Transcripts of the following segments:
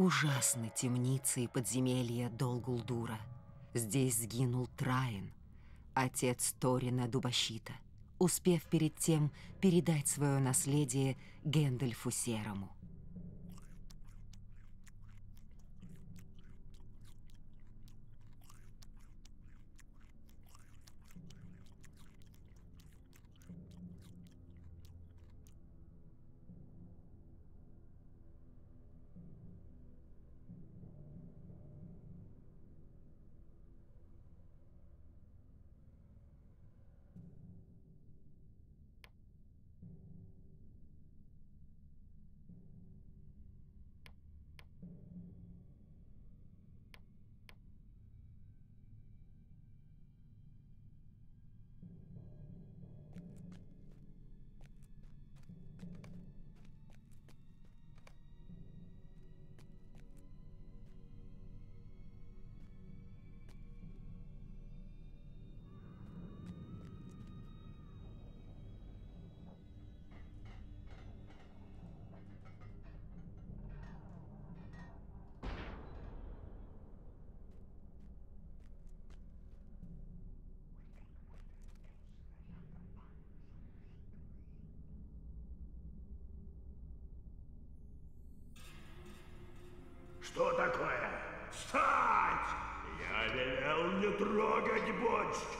Ужасны темницы и подземелья Долгулдура. Здесь сгинул Траин, отец Торина Дубощита, успев перед тем передать свое наследие Гэндальфу Серому. Что такое? Встать! Я велел не трогать бочки.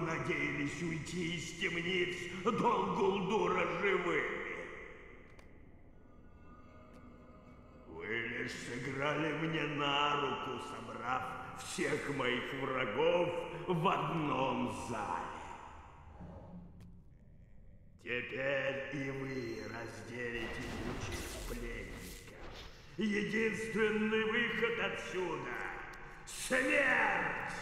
надеюсь уйти из темниц Долгулдура живыми. Вы лишь сыграли мне на руку, собрав всех моих врагов в одном зале. Теперь и вы разделите участь пленника. Единственный выход отсюда — смерть!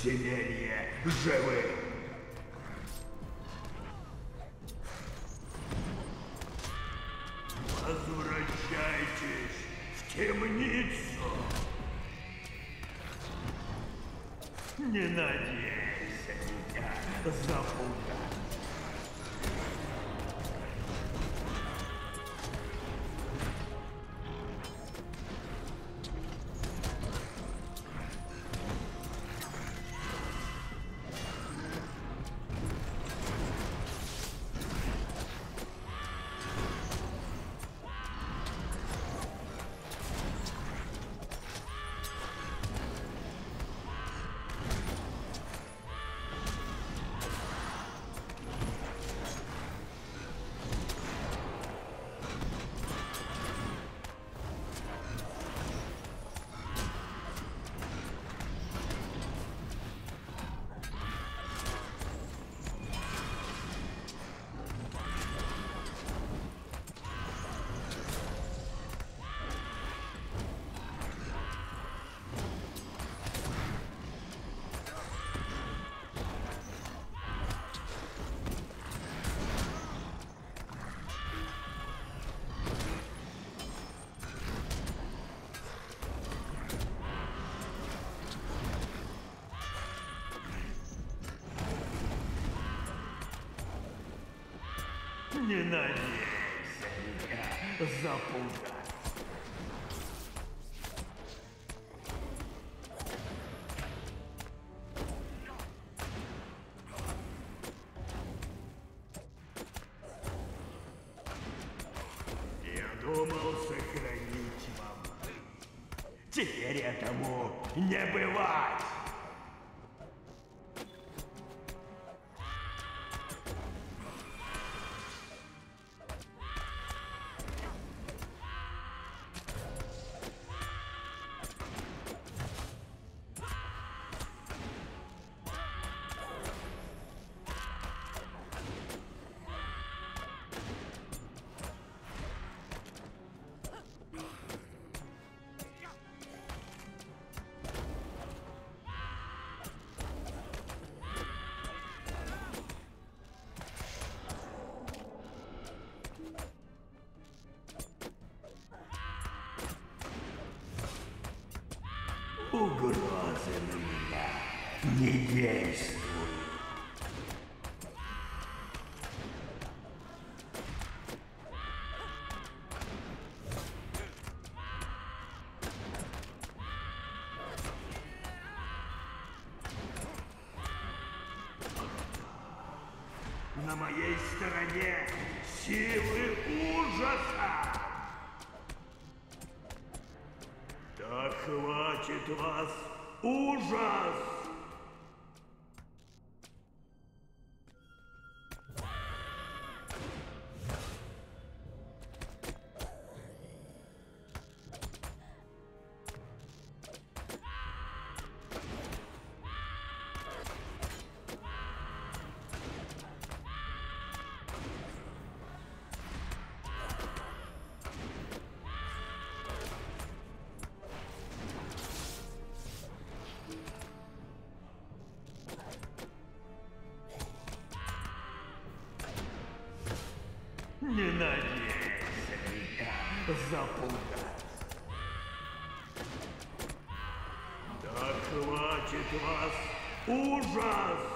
Подземелье живым. Возвращайтесь в темницу. Не надейся меня запугать. Не надейся меня запугать. Угрозы на меня не действуют. Запугать. Да хватит вас ужас!